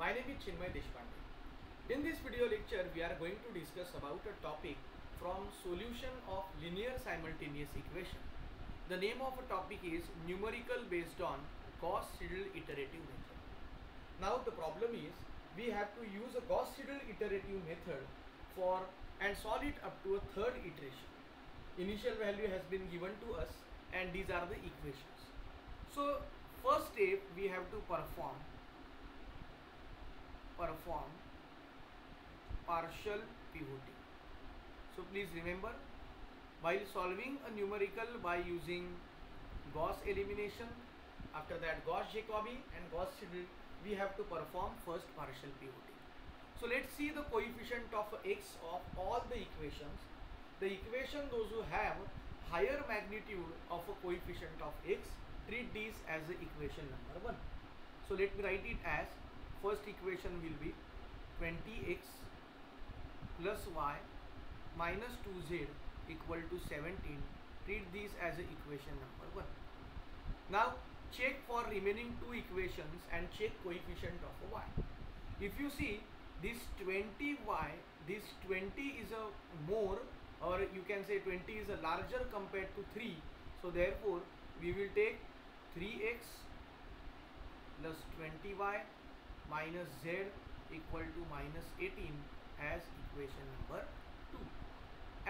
My name is Chinmay Deshpande. In this video lecture, we are going to discuss about a topic from solution of linear simultaneous equation. The name of a topic is numerical based on Gauss-Seidel iterative method. Now the problem is we have to use a Gauss-Seidel iterative method for and solve it up to a third iteration. Initial value has been given to us and these are the equations. So first step we have to perform perform partial pivoting. So please remember while solving a numerical by using Gauss elimination after that Gauss Jacobi and Gauss Seidel we have to perform first partial pivoting. So let's see the coefficient of x of all the equations. The equation those who have higher magnitude of a coefficient of x treat this as the equation number 1. So let me write it as first equation will be 20x plus y minus 2z equal to 17 treat this as a equation number 1 now check for remaining two equations and check coefficient of y. If you see this 20y this 20 is a more or you can say 20 is a larger compared to 3 so therefore we will take 3x plus 20y minus z equal to minus 18 as equation number 2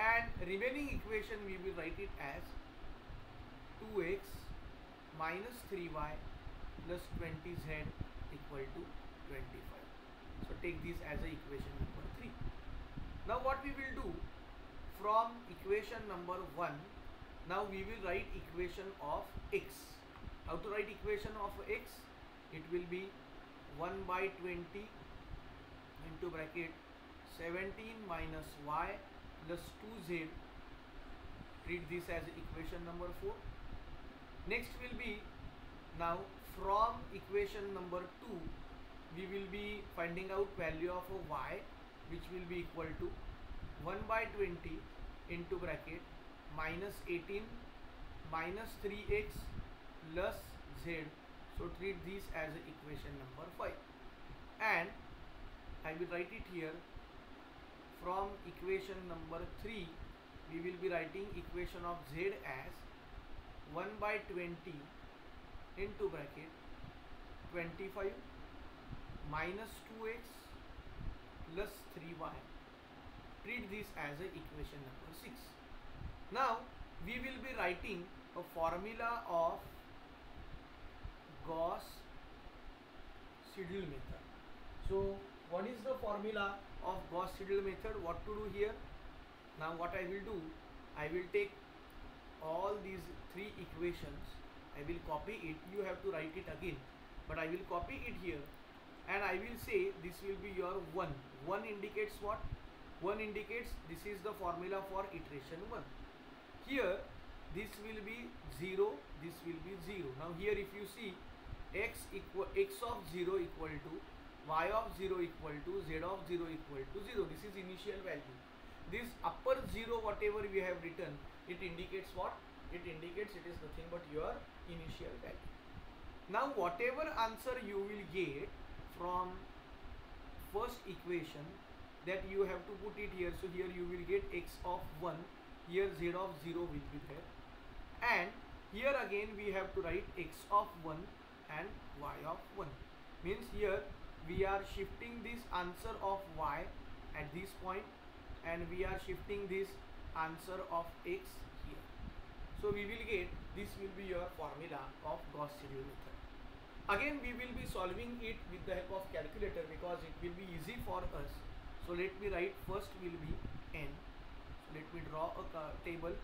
and remaining equation we will write it as 2x minus 3y plus 20z equal to 25 so take this as a equation number 3 now what we will do? From equation number 1 now we will write equation of x. How to write equation of x? It will be 1 by 20 into bracket 17 minus y plus 2z treat this as equation number 4 next will be now from equation number 2 we will be finding out value of a y which will be equal to 1 by 20 into bracket minus 18 minus 3x plus z so treat this as equation number 5 and I will write it here. From equation number 3 we will be writing equation of z as 1 by 20 into bracket 25 minus 2x plus 3y treat this as a equation number 6 now we will be writing a formula of Gauss Seidel method. So what is the formula of Gauss Seidel method? What to do here? Now what I will do, I will take all these three equations, I will copy it, you have to write it again, but I will copy it here and I will say this will be your 1. 1 indicates what? 1 indicates this is the formula for iteration 1. Here this will be 0, this will be 0. Now here if you see x equal x of 0 equal to y of 0 equal to z of 0 equal to 0 this is initial value. This upper 0 whatever we have written it indicates what? It indicates it is nothing but your initial value. Now whatever answer you will get from first equation that you have to put it here. So here you will get x of 1 here z of 0 will be there. And here again we have to write x of 1 and y of 1 means here we are shifting this answer of y at this point and we are shifting this answer of x here. So we will get this will be your formula of Gauss-Seidel method. Again we will be solving it with the help of calculator because it will be easy for us. So let me write first will be n. So let me draw a table.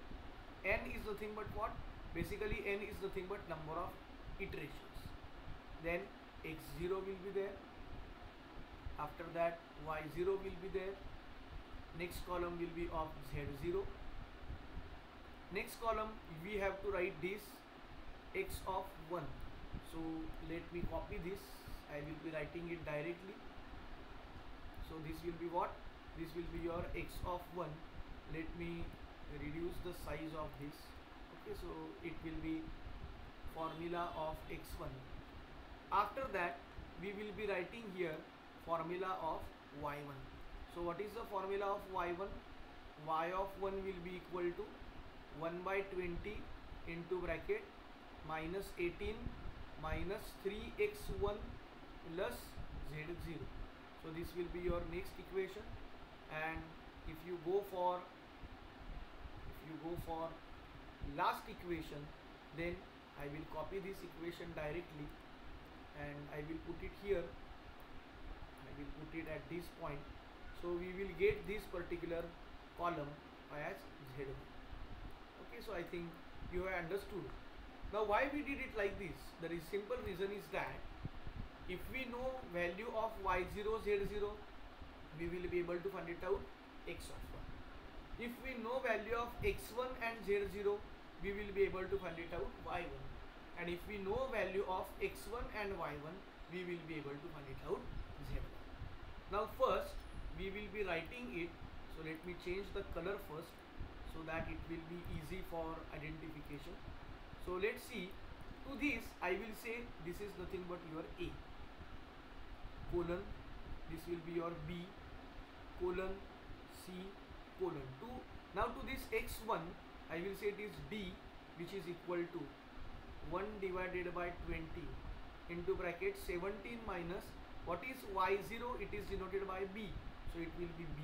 n is nothing but what? Basically n is nothing but number of iterations then x0 will be there. After that y0 will be there. Next column will be of z0 next column we have to write this x of 1 so let me copy this. I will be writing it directly. So this will be what? This will be your x of 1 let me reduce the size of this. Okay so it will be formula of x1 after that we will be writing here formula of y1 so what is the formula of y1 y of 1 will be equal to 1 by 20 into bracket minus 18 minus 3x1 plus z0 so this will be your next equation. And if you go for if you go for last equation then I will copy this equation directly and I will put it here. I will put it at this point. So we will get this particular column as Z1 okay so I think you have understood. Now why we did it like this? The simple reason is that if we know value of y0 z0 we will be able to find it out x of 1 if we know value of x1 and z0 we will be able to find it out y1 and if we know value of x1 and y1 we will be able to find it out z1 now first we will be writing it. So let me change the color first so that it will be easy for identification. So let's see. To this I will say this is nothing but your A. Colon this will be your B. Colon C. Colon 2 now to this x1 I will say it is D which is equal to 1 divided by 20 into bracket 17 minus what is y0 it is denoted by b. So it will be b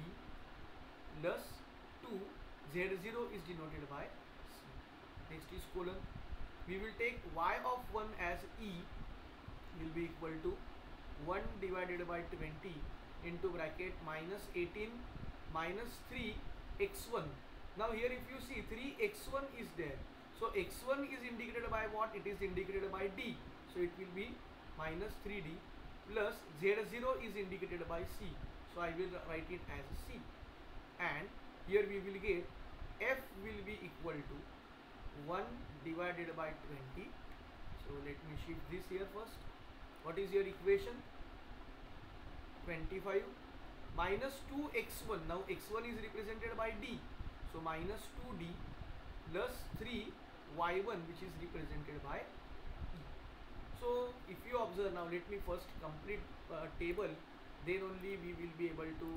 plus 2 z0 is denoted by c. Next is colon. We will take y of 1 as e will be equal to 1 divided by 20 into bracket minus 18 minus 3 x1 now here if you see 3 x1 is there so x1 is indicated by what? It is indicated by d. So it will be minus 3d plus z0 is indicated by c. So i will write it as c. And here we will get f will be equal to 1 divided by 20 so let me shift this here first. What is your equation? 25 minus 2x1 now x1 is represented by d. So minus 2d plus 3 y1 which is represented by e. So if you observe now let me first complete uh, table. Then only we will be able to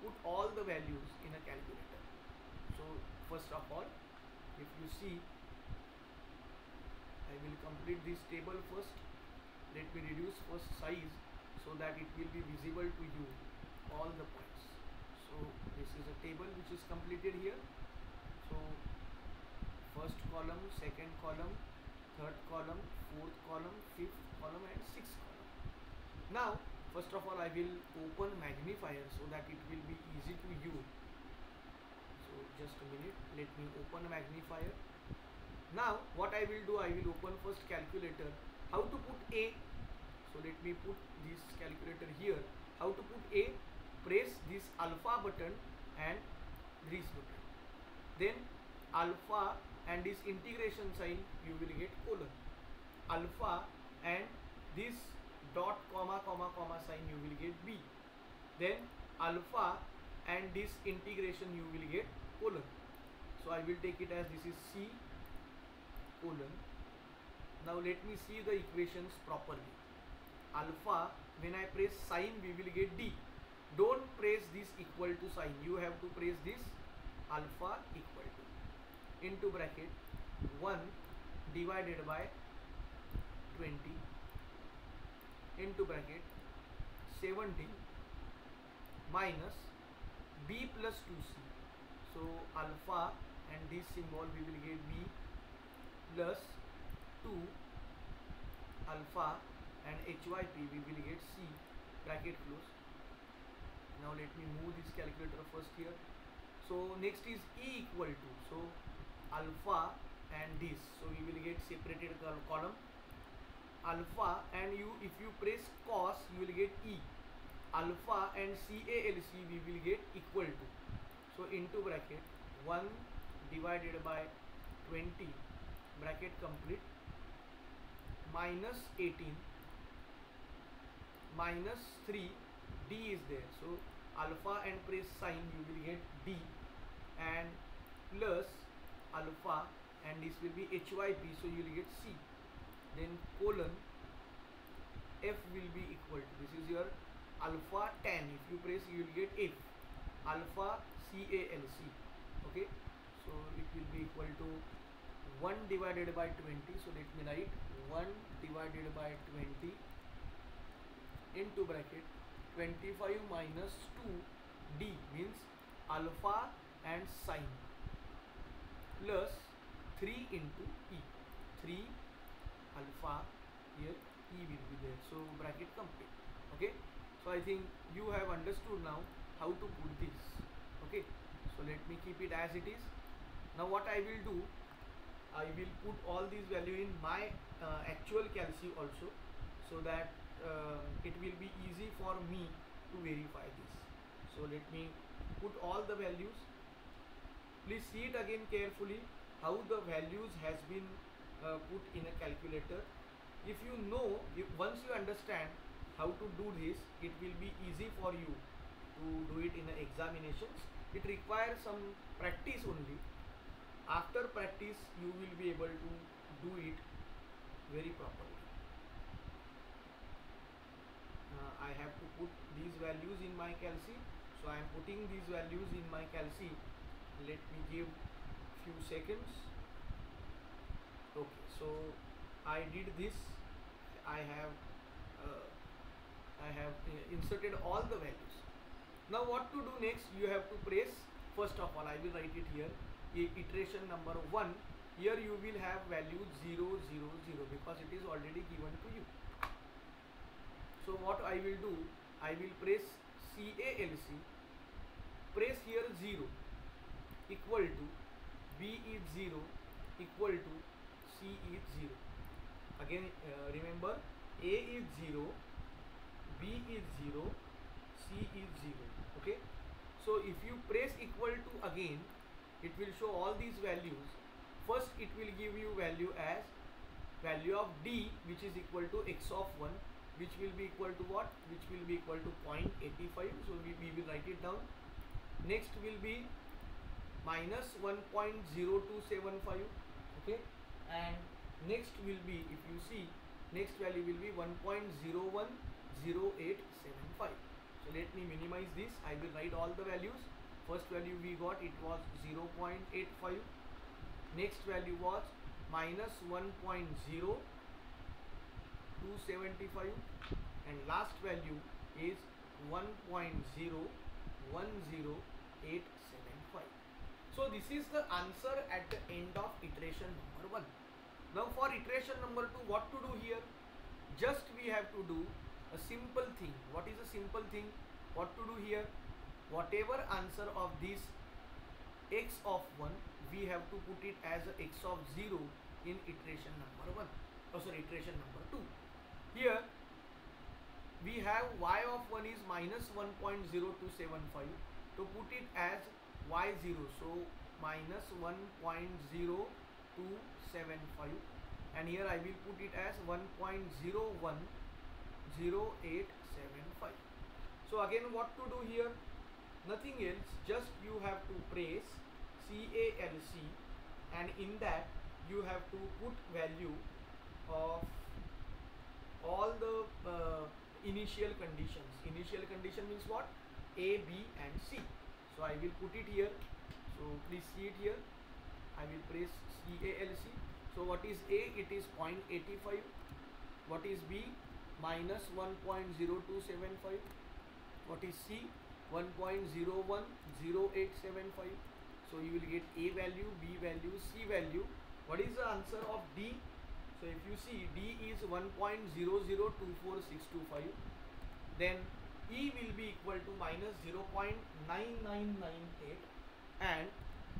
put all the values in a calculator. So first of all if you see I will complete this table first. Let me reduce first size so that it will be visible to you all the points. So this is a table which is completed here. So first column second column third column fourth column fifth column and sixth column. Now first of all I will open magnifier so that it will be easy to you so just a minute. Let me open magnifier. Now what I will do I will open first calculator. How to put a? So let me put this calculator here. How to put a? Press this alpha button and this button. Then alpha and this integration sign you will get colon. Alpha and this dot comma comma comma sign you will get b. Then alpha and this integration you will get colon. So I will take it as this is c colon. Now let me see the equations properly. Alpha when I press sine we will get D. Don't press this equal to sign. You have to press this alpha equal to into bracket 1 divided by 20 into bracket 70 minus b plus 2c so alpha and this symbol we will get b plus 2 alpha and HYP we will get C. Bracket close. Now let me move this calculator first here. So next is E equal to. So alpha and this. So we will get separated column. Alpha and you if you press cos you will get E. Alpha and CALC we will get equal to. So into bracket 1 divided by 20 bracket complete minus 18 minus 3 d is there. So alpha and press sine you will get d. And plus alpha and this will be hyp so you will get c. Then colon f will be equal to this is your alpha tan. If you press you will get f. Alpha calc okay? So it will be equal to 1 divided by 20 so let me write 1 divided by 20 into bracket 25 minus 2 d means alpha and sine plus 3 into e. 3 alpha here e will be there. So bracket complete. Okay? So i think you have understood now how to put this. Okay? So let me keep it as it is. Now what i will do I will put all these value in my uh, actual calci also so that uh, it will be easy for me to verify this. So let me put all the values please see it again carefully how the values has been uh, put in a calculator. If you know if once you understand how to do this it will be easy for you to do it in examinations. It requires some practice only. After practice you will be able to do it very properly. Uh, I have to put these values in my calci. So I am putting these values in my calci let me give few seconds. Okay so I did this. I have uh, I have uh, inserted all the values. Now what to do next? You have to press first of all I will write it here. Iteration number 1 here you will have value 0 0 0 because it is already given to you. So what I will do? I will press CALC press here 0 equal to B is 0 equal to C is 0 again uh, remember A is 0 B is 0 C is 0 okay? So if you press equal to again it will show all these values. First it will give you value as value of d which is equal to x of 1 which will be equal to what? Which will be equal to 0.85 so we, we will write it down. Next will be minus 1.0275 okay? And next will be if you see next value will be 1.010875 so let me minimize this. I will write all the values. First value we got it was 0.85 next value was minus 1.0275 and last value is 1.010875 so this is the answer at the end of iteration number 1 now for iteration number 2 what to do here? Just we have to do a simple thing. What is a simple thing? What to do here? Whatever answer of this x of 1 we have to put it as x of 0 in iteration number 1 oh sorry iteration number 2 here we have y of 1 is minus 1.0275 to put it as y0 so minus 1.0275 and here I will put it as 1.010875 so again what to do here? Nothing else just you have to press CALC and in that you have to put value of all the uh, initial conditions. Initial condition means what? A B and C so I will put it here. So please see it here. I will press CALC so what is A? It is 0.85 what is B? Minus 1.0275 what is C? 1.010875 so you will get a value b value c value. What is the answer of d? So if you see d is 1.0024625 then e will be equal to minus 0.9998 and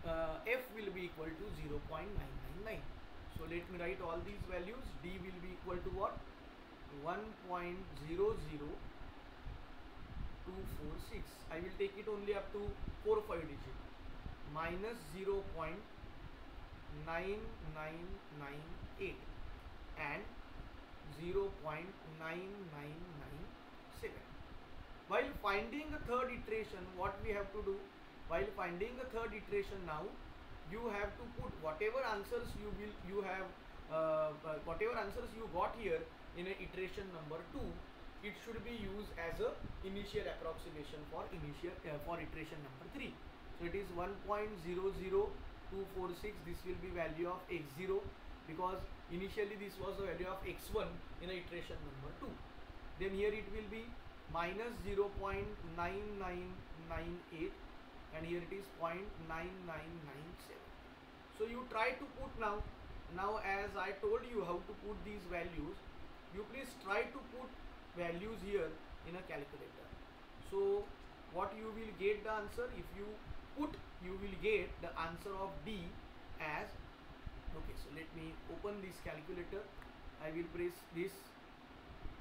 uh, f will be equal to 0.999 so let me write all these values. D will be equal to what? 1.00 246 I will take it only up to 4 5 digit. Minus 0 0.9998 and 0 0.9997 while finding the third iteration what we have to do? While finding the third iteration now you have to put whatever answers you will you have uh, uh, whatever answers you got here in a iteration number 2 it should be used as a initial approximation for initial uh, for iteration number 3 so it is 1.00246 this will be value of x0 because initially this was the value of x1 in iteration number 2 then here it will be minus 0.9998 and here it is 0.9997 so you try to put now now as I told you how to put these values you please try to put values here in a calculator. So what you will get the answer if you put you will get the answer of D as okay so let me open this calculator. I will press this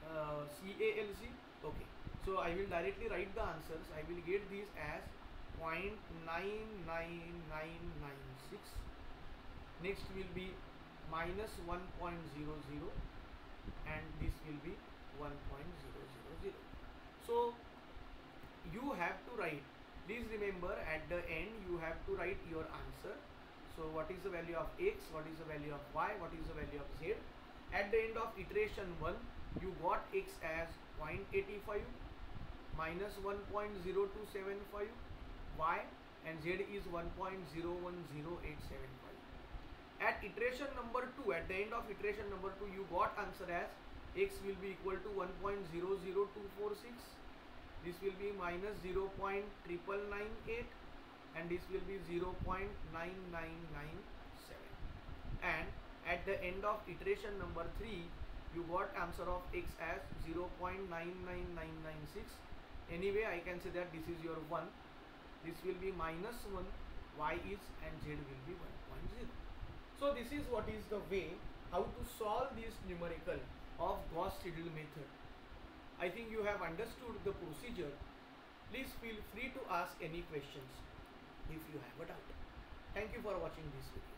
uh, CALC okay. So I will directly write the answers. I will get this as 0.99996 next will be minus 1.00 and this will be 1.000 so you have to write. Please remember at the end you have to write your answer. So what is the value of x? What is the value of y? What is the value of z? At the end of iteration 1 you got x as 0.85 minus 1.0275 y and z is 1.010875 at iteration number 2 at the end of iteration number 2 you got answer as x will be equal to 1.00246 this will be minus 0.998 and this will be 0.9997 and at the end of iteration number 3 you got answer of x as 0.99996 anyway I can say that this is your 1 this will be minus 1 y is and z will be 1.0 so this is what is the way how to solve this numerical of Gauss-Seidel method. I think you have understood the procedure. Please feel free to ask any questions if you have a doubt. Thank you for watching this video.